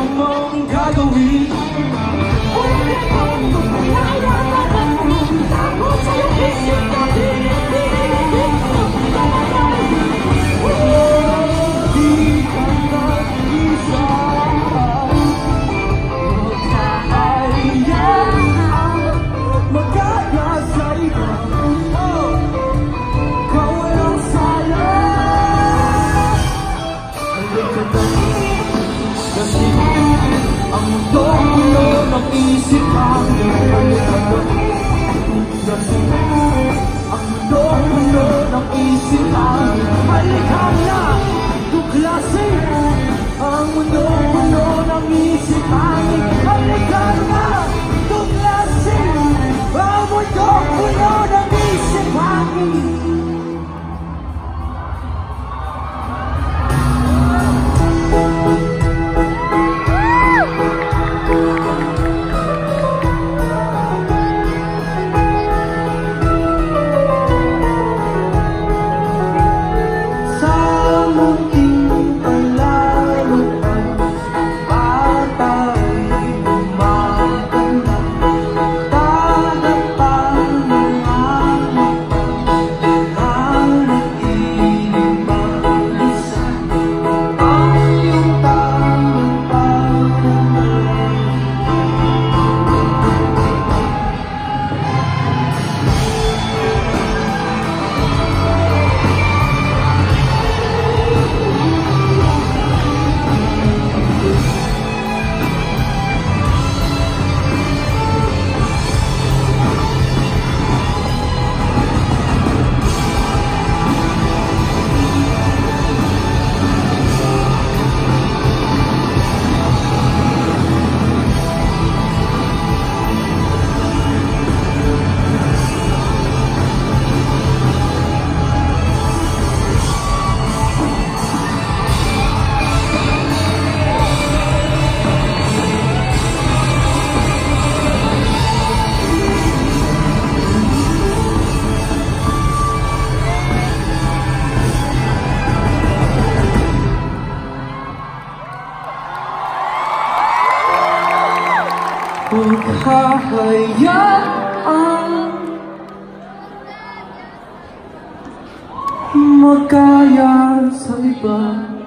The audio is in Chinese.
梦太高了，我越痛苦，你越在乎。让我再用一生来填满。我已长大，我已长大，我该要什么？我该要什么？哦，够了，够了。Ang mundong puno ng isip hangin Ang sagot, ang puso hahayaan Magkaya sa iba